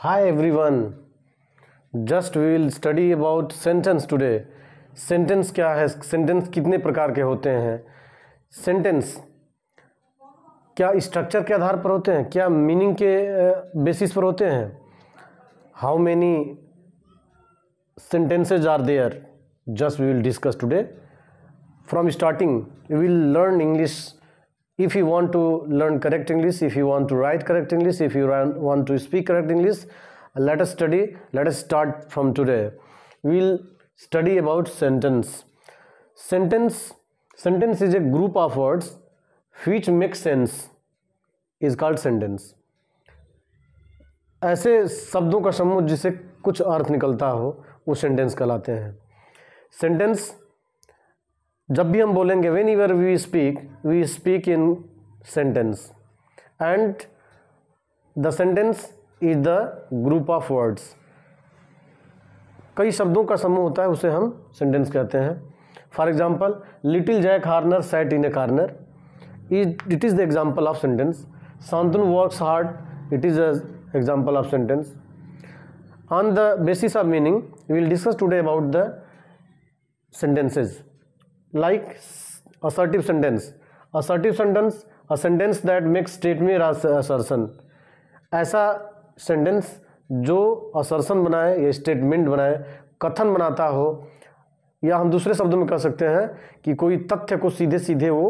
Hi every one just we will study about sentence today sentence क्या है? Sentence कितने प्रकार के होते हैं? सेंटेंस क्या स्ट्रक्चर के आधार पर होते हैं? क्या मीनिंग के बेसिस पर होते हैं? How many sentences are there just we will discuss today from starting we will learn English if you want to learn correct english if you want to write correct english if you want to speak correct english let us study let us start from today we will study about sentence sentence sentence is a group of words which make sense is called sentence ऐसे शब्दों का समूह जिसे कुछ अर्थ निकलता हो वो sentence कहलाते हैं सेंटेंस जब भी हम बोलेंगे whenever we speak we speak in sentence and the sentence is the group of words कई शब्दों का समूह होता है, उसे हम सेंटेंस कहते हैं। For example little Jack Horner sat in a corner it is the example of sentence Shantanu works hard it is example of sentence on the basis of meaning, we will discuss today about the sentences. Like assertive sentence. Assertive sentence, a sentence that makes statement as assertion. ऐसा sentence जो assertion बनाए, या statement बनाए, कथन बनाता हो, या हम दूसरे शब्दों में कह सकते हैं कि कोई तथ्य को सीधे सीधे वो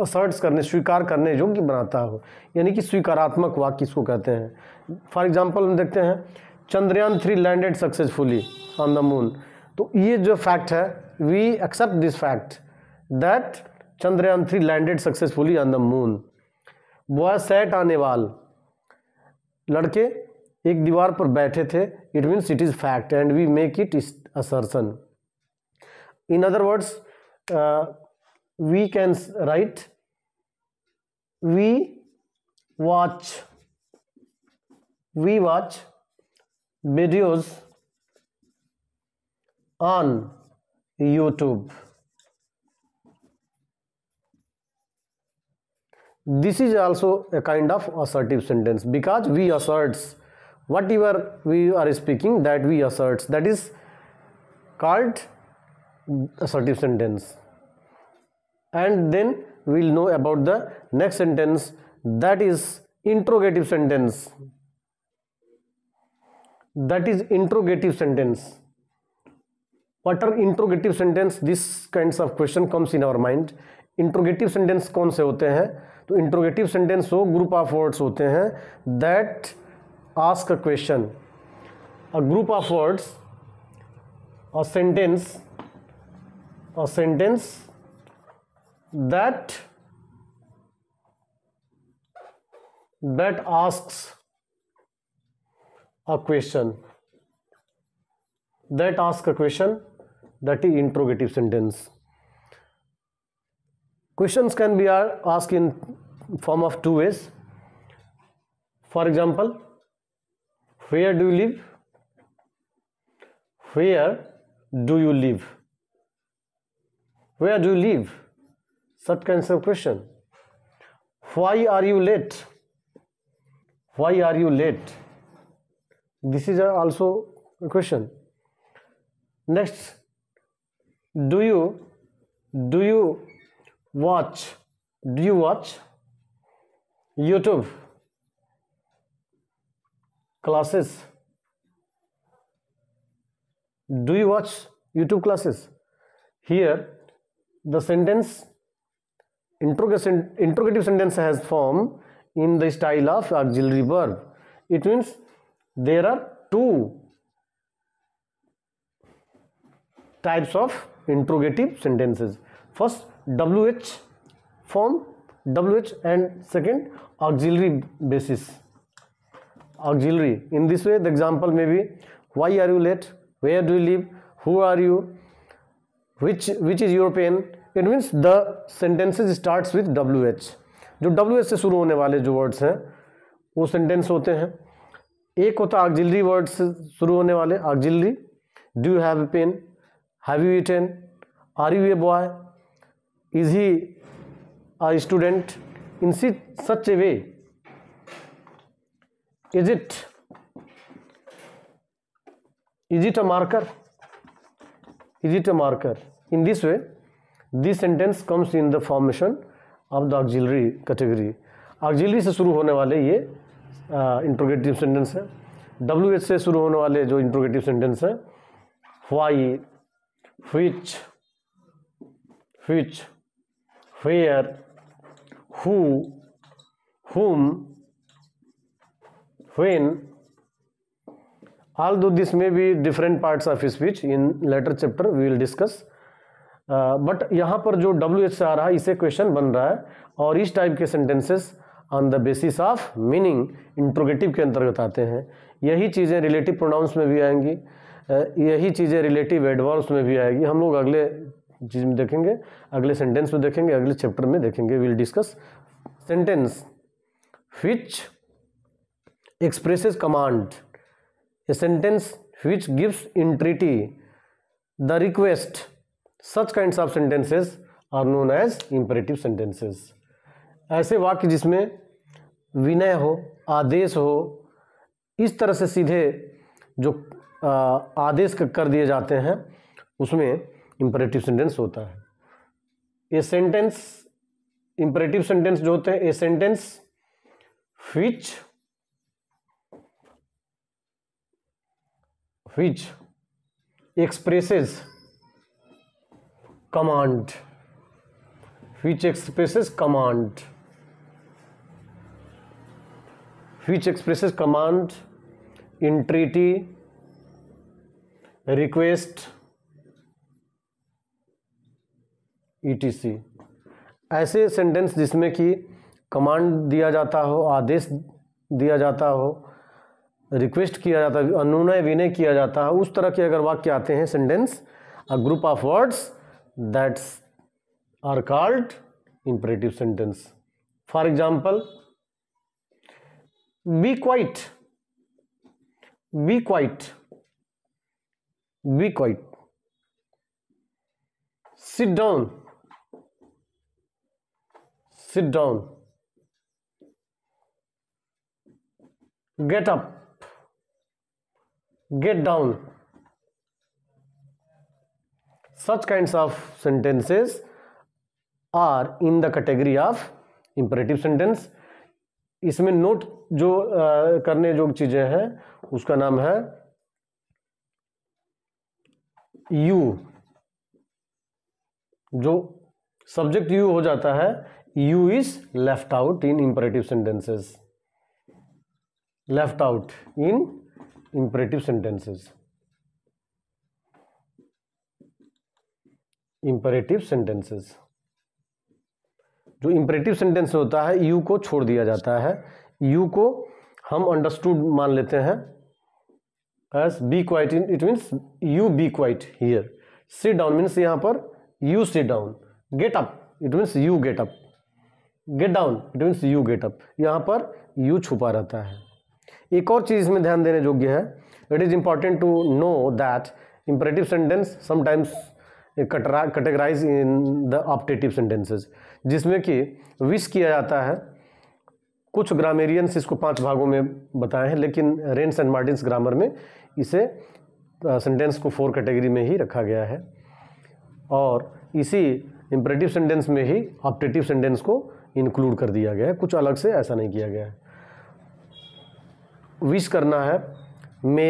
असर्ट्स करने, स्वीकार करने योग्य बनाता हो। यानी कि स्वीकारात्मक वाक्य इसको कहते हैं। फॉर एग्ज़ाम्पल हम देखते हैं Chandrayaan three landed successfully on the moon तो ये जो फैक्ट है we accept this fact that Chandrayaan three landed successfully on the moon boy sat on wall. लड़के एक दीवार पर बैठे थे। It means it is fact and we make it assertion in other words we can write we watch we watch videos on YouTube. This is also a kind of assertive sentence because we asserts whatever we are speaking that we asserts that is called assertive sentence. And then we will know about the next sentence that is interrogative sentence that is interrogative sentence what are interrogative sentence this kind of question comes in our mind interrogative sentence कौन से होते हैं? तो interrogative sentence हो group of words होते हैं that ask a question a group of words a sentence a sentence that that ask a question that ask a question that is interrogative sentence. Questions can be asked in form of two ways. For example where do you live? Where do you live? Where do you live? Such kinds of question. Why are you late? Why are you late? This is also a question. Next do you do you watch do you watch youtube classes? Do you watch youtube classes? Here the sentence interrogative sentence has form in the style of auxiliary verb. It means there are two types of interrogative sentences first W H form W H and second auxiliary basis auxiliary in this way the example में भी why are you late where are do live who are you which which is European it means the sentences start with W H जो W H से शुरू होने वाले जो words हैं, वो सेंटेंस होते हैं। एक होता है ऑक्जिलरी वर्ड्स शुरू होने वाले auxiliary do you have pen have you eaten are you a boy is he a student in see such a way is it is it a marker is it a marker in this way this sentence comes in the formation of the auxiliary category auxiliary से शुरू होने वाले ये interrogative sentence है। W H से शुरू होने वाले जो इंट्रोगेटिव सेंटेंस है why which which where who whom when although this may be different parts of speech in later chapter we will discuss but uh, यहाँ पर जो डब्ल्यू एच आ रहा है इसे क्वेश्चन बन रहा है और इस टाइप के sentences on the basis of meaning interrogative के अंतर्गत आते हैं यही चीज़ें रिलेटिव प्रोनाउंस में भी आएँगी यही चीज़ें रिलेटिव एडवर्ब्स में भी आएगी। हम लोग अगले चीज़ में देखेंगे, अगले सेंटेंस में देखेंगे, अगले चैप्टर में देखेंगे। Will discuss sentence which expresses command a sentence which gives entreaty the request such kind of sentences are known as imperative sentences ऐसे वाक्य जिसमें विनय हो, आदेश हो, इस तरह से सीधे जो आदेश कर दिए जाते हैं, उसमें इम्परेटिव सेंटेंस होता है। ए सेंटेंस इम्परेटिव सेंटेंस जो होते हैं a sentence which which expresses command which expresses command which expresses command treaty request ETC ऐसे सेंटेंस जिसमें कि कमांड दिया जाता हो, आदेश दिया जाता हो रिक्वेस्ट किया जाता है अनुनय विनय किया जाता है, उस तरह के अगर वाक्य आते हैं sentence a group of words that's are called imperative sentence for example be quiet be quiet be quiet sit down sit down get up get down such kind of sentences are in the category of imperative sentence इसमें note जो करने योग चीज़ें हैं, उसका नाम है you जो सब्जेक्ट यू हो जाता है you is left out in imperative sentences left out in imperative sentences imperative sentences जो इंपरेटिव सेंटेंस होता है यू को छोड़ दिया जाता है. यू को हम अंडरस्टूड मान लेते हैं. As be quiet in it means you be quiet here sit down means यहाँ पर you sit down get up it means you get up get down it means you get up यहाँ पर you छुपा रहता है एक और चीज़ में ध्यान देने योग्य है it is important to know that imperative sentence sometimes categorize in the optative sentences जिसमें कि विश किया जाता है कुछ ग्रामेरियंस इसको पाँच भागों में बताए हैं लेकिन रेंस एंड मार्टिन्स ग्रामर में इसे सेंटेंस को फोर कैटेगरी में ही रखा गया है। और इसी इम्परेटिव सेंटेंस में ही ऑप्टेटिव सेंटेंस को इंक्लूड कर दिया गया है। कुछ अलग से ऐसा नहीं किया गया है। विश करना है। May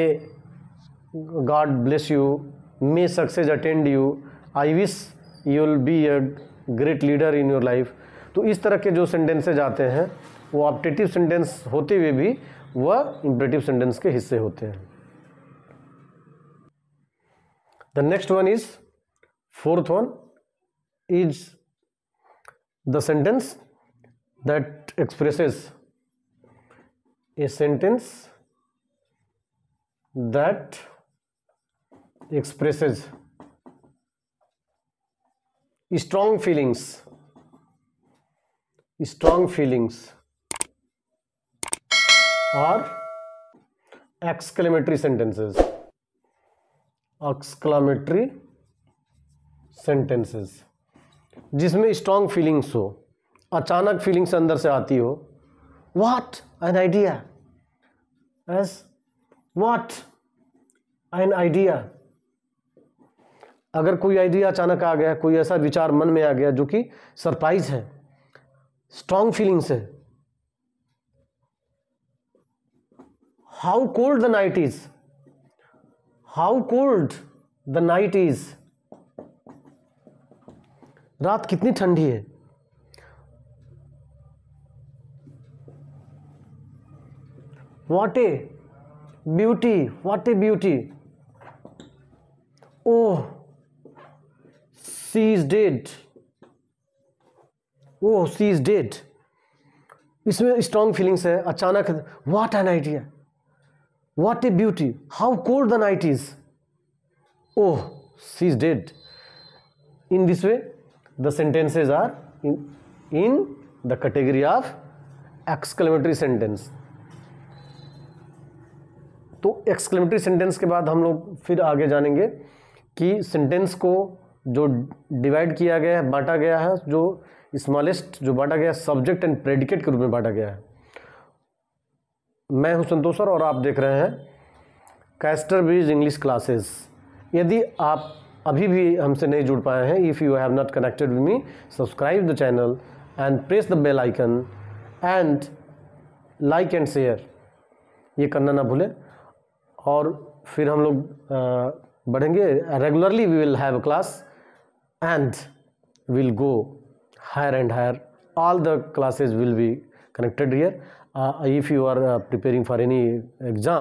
God bless you may success attend you I wish you will be a great leader in your life तो इस तरह के जो सेंटेंसेज आते हैं, वो ऑप्टेटिव सेंटेंस होते हुए भी वह इम्परेटिव सेंटेंस के हिस्से होते हैं। The next one is fourth one is the sentence that expresses a sentence that expresses strong feelings strong feelings or exclamatory sentences exclamatory sentences जिसमें स्ट्रॉन्ग फीलिंग्स हो, अचानक फीलिंग्स अंदर से आती हो what an idea S what an idea अगर कोई idea अचानक आ गया, कोई ऐसा विचार मन में आ गया जो कि सरप्राइज़ है स्ट्रांग फीलिंग्स है how cold the night is how cold the night is रात कितनी ठंडी है? What a beauty what a beauty oh she is dead oh she is dead इसमें स्ट्रॉन्ग फीलिंग्स है। अचानक what an idea what a beauty how cold the night is oh she is dead in this way the sentences are in, in the category of exclamatory sentence. तो exclamatory sentence के बाद हम लोग फिर आगे जानेंगे कि सेंटेंस को जो डिवाइड किया गया है बांटा गया है जो स्मॉलेस्ट जो बांटा गया है सब्जेक्ट एंड प्रेडिकेट के रूप में बांटा गया है। मैं हूँ संतोषर और आप देख रहे हैं कैस्टर ब्रिज इंग्लिश क्लासेस यदि आप अभी भी हमसे नहीं जुड़ पाए हैं if you have not connected with me subscribe the channel and press the bell icon and like and share ये करना ना भूलें। और फिर हम लोग बढ़ेंगे। Regularly we will have class and will go higher and higher all the classes will be connected here if you are uh, preparing for any exam